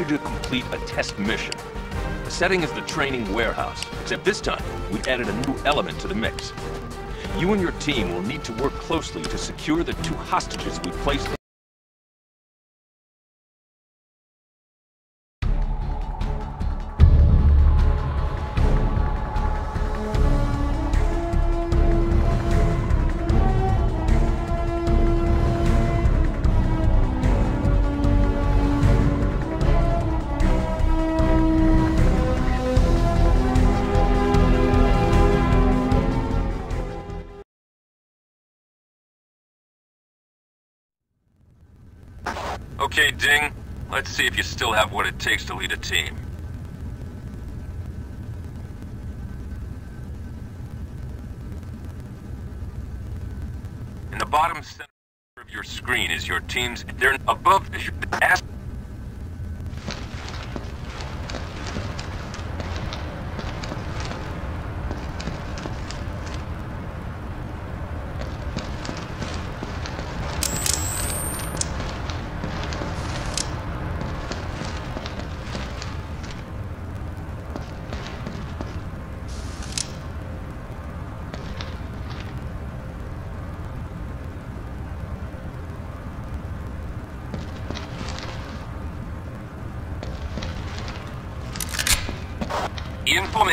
you to complete a test mission. The setting is the training warehouse, except this time, we added a new element to the mix. You and your team will need to work closely to secure the two hostages we placed Okay, Ding. Let's see if you still have what it takes to lead a team. In the bottom center of your screen is your team's... They're above... Ask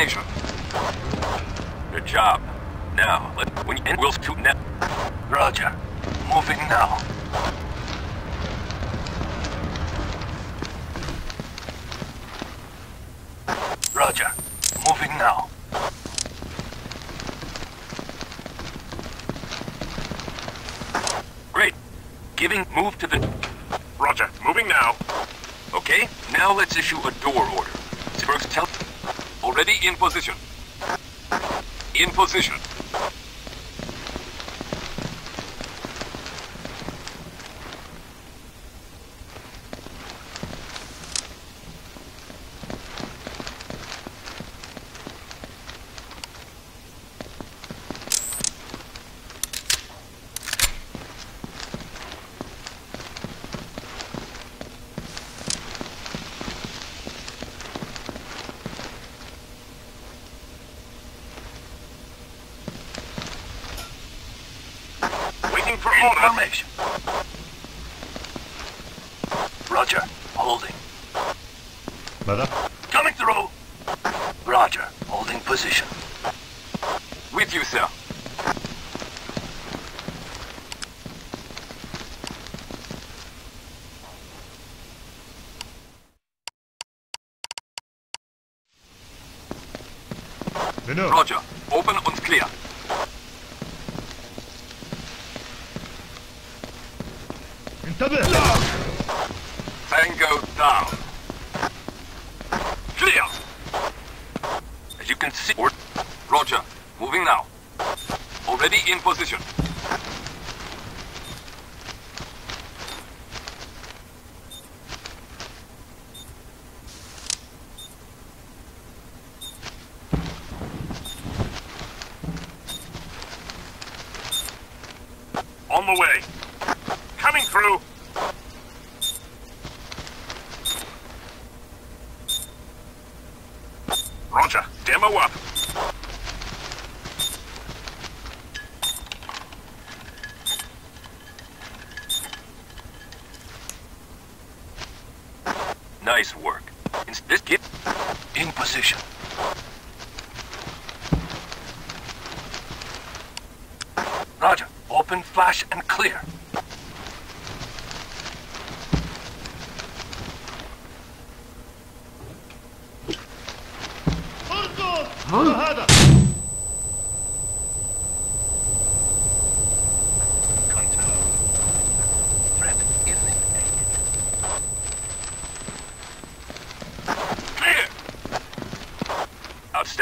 Information. Good job. Now, let when you end Will's to net. Roger. Moving now. Roger. Moving now. Great. Giving move to the. Roger. Moving now. Okay. Now let's issue a door order. First, tell. Already in position. In position. Looking for information. Roger. Holding. Mother? Coming through. Roger. Holding position. With you, sir. Roger. Open and clear. انتبه Tango down. Clear. As you can see, or Roger. Moving now. Already in position. Nice work.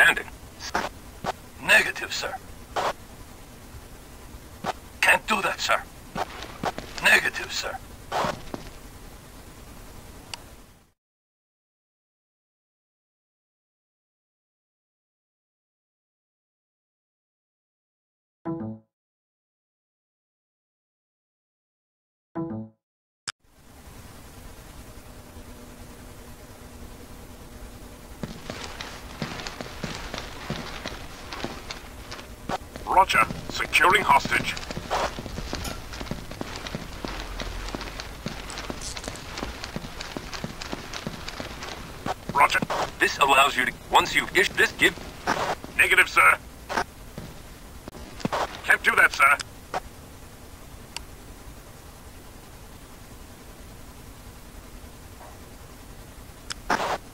Outstanding. Negative, sir. Can't do that, sir. Negative, sir. Roger. Securing hostage. Roger. This allows you to... Once you've issued this, give... Negative, sir. Can't do that, sir.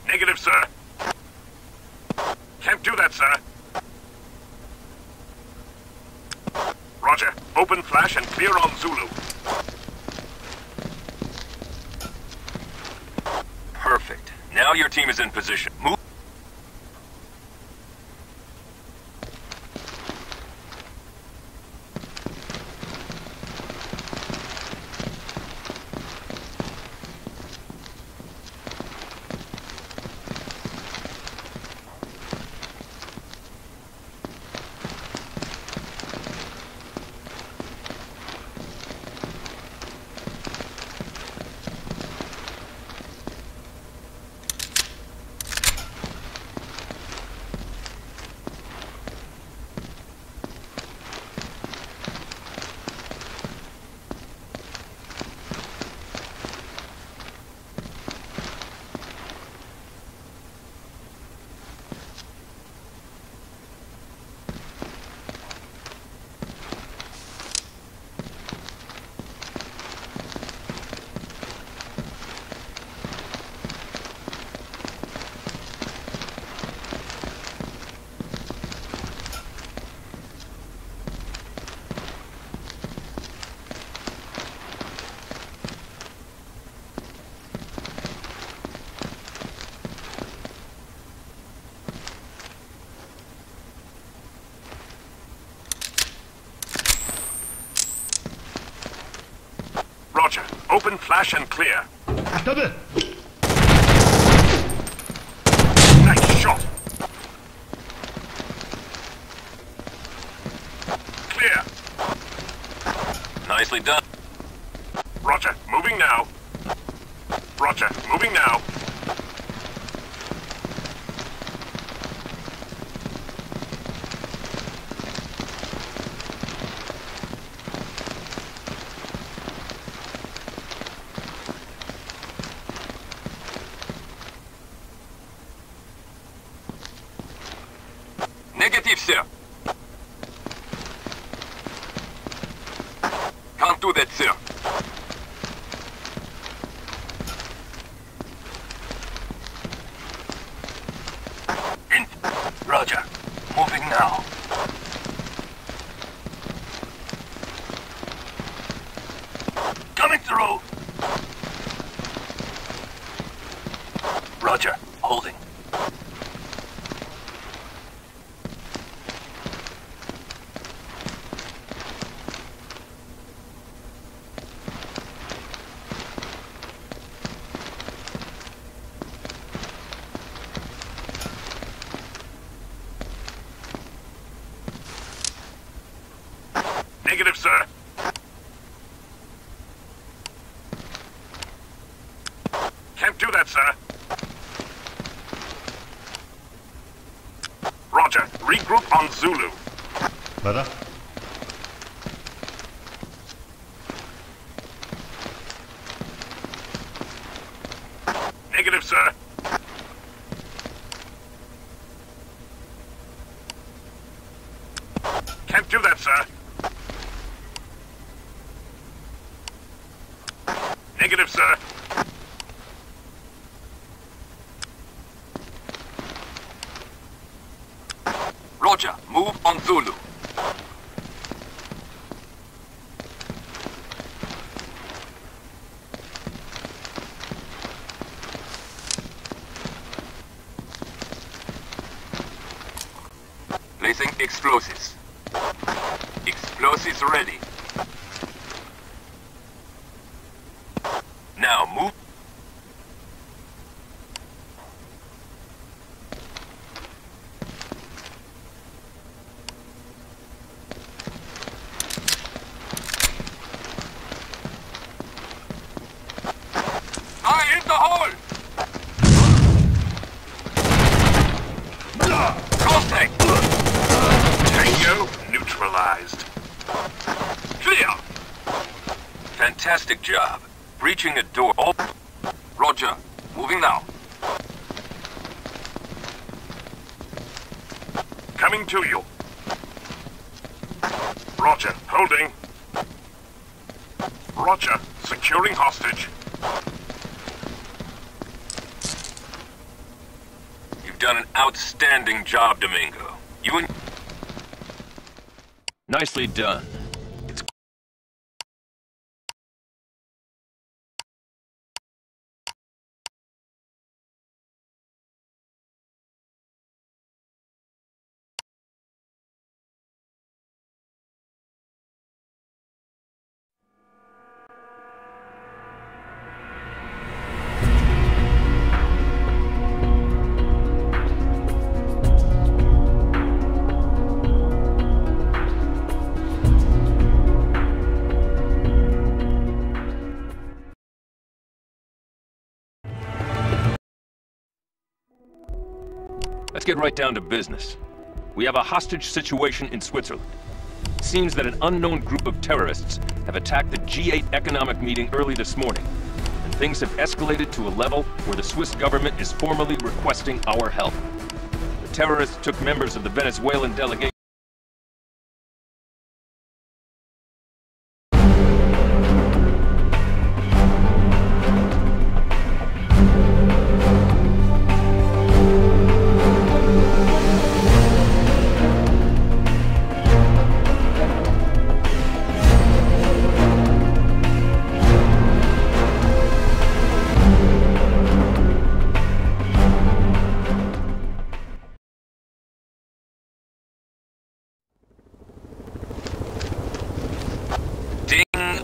Negative, sir. Can't do that, sir. Roger. Open flash and clear on Zulu. Perfect. Now your team is in position. Move... Roger open flash and clear. Atladı. Negative, Negative, sir. Can't do that, sir. Negative, sir. Roger, move on Zulu. Explosives. Explosives ready. Now move. I hit the hole! Contact! Tango neutralized. Fantastic job. Breaching the door. Oh, Roger. Moving now. Coming to you. Roger, holding. Roger, securing hostage. You've done an outstanding job, Domingo. You and... Nicely done. Let's get right down to business. We have a hostage situation in Switzerland. It seems that an unknown group of terrorists have attacked the G8 economic meeting early this morning, and things have escalated to a level where the Swiss government is formally requesting our help. The terrorists took members of the Venezuelan delegation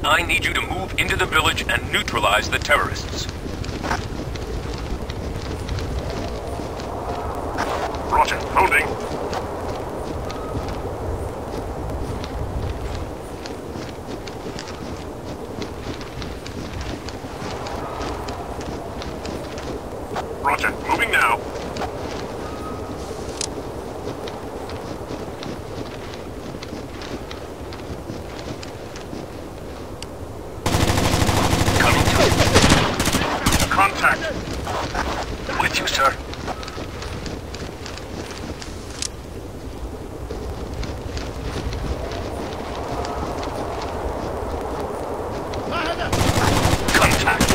I need you to move into the village and neutralize the terrorists. Roger, holding. Roger, moving now. Coming to Contact. With you, sir. Contact.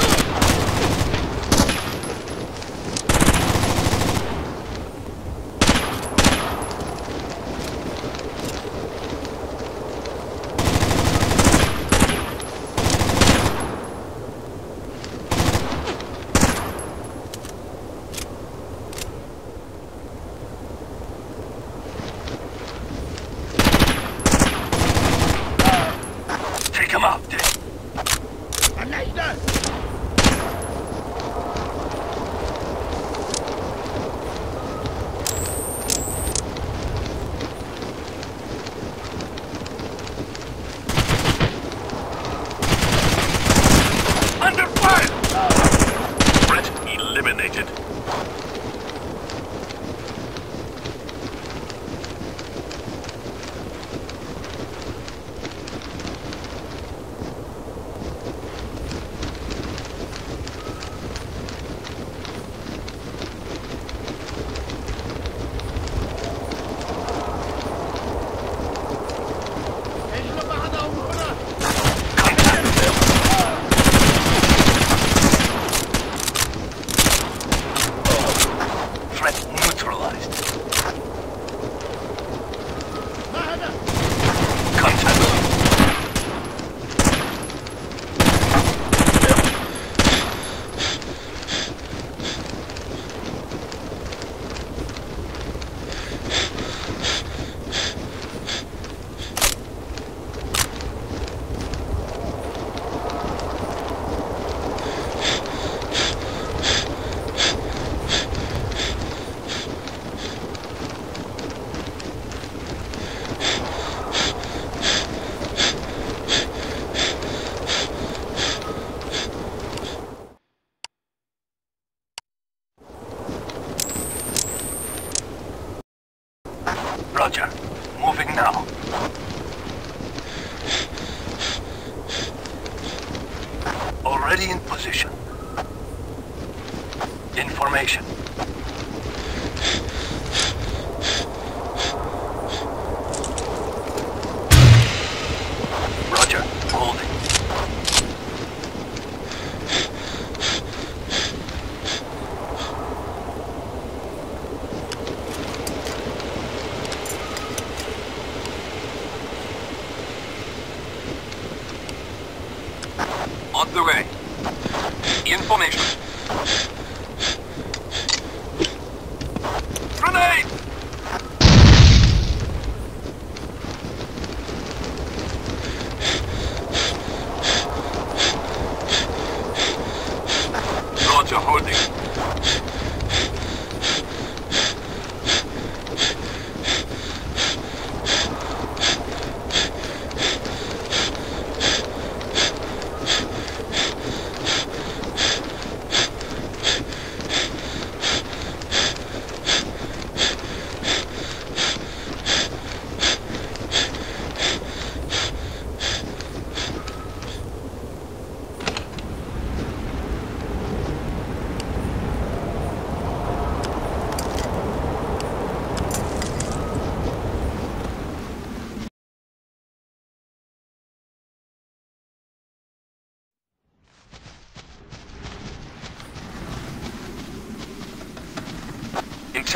Take him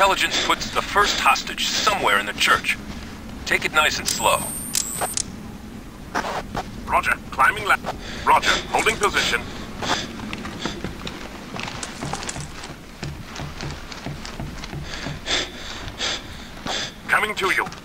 Intelligence puts the first hostage somewhere in the church. Take it nice and slow. Roger, climbing left. Roger, holding position. Coming to you.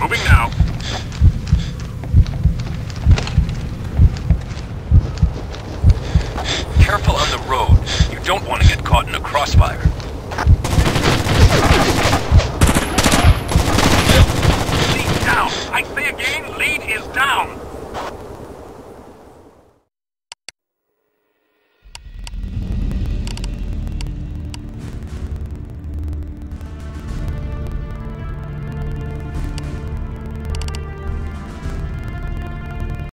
Moving now. Careful on the road. You don't want to get caught in a crossfire.